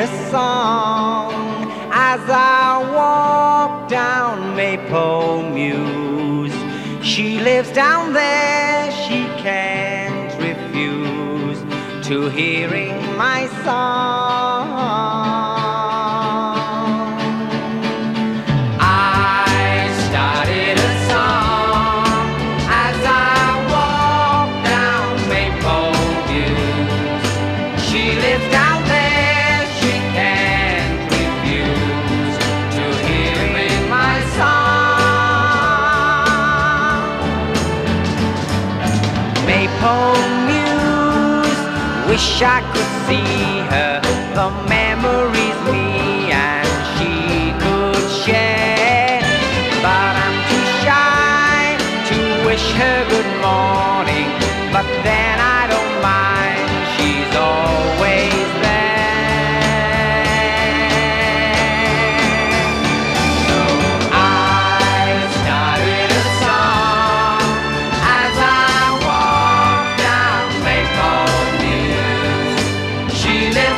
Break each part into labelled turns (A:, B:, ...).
A: a song as I walk down Maypole Mews. She lives down there, she can't refuse to hearing my song. home news. Wish I could see her, the memories me and she could share. But I'm too shy to wish her good morning, but then.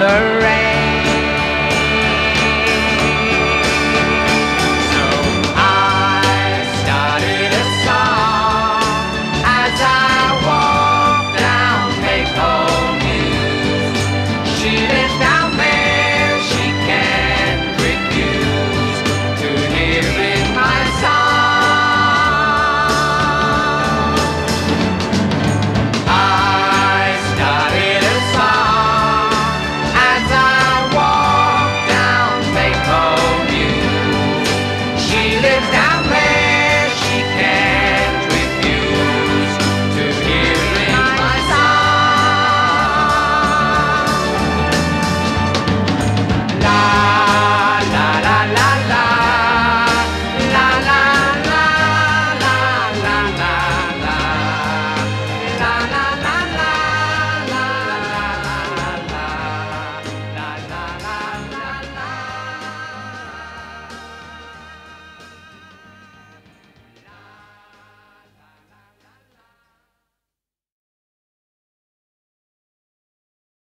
A: the rain.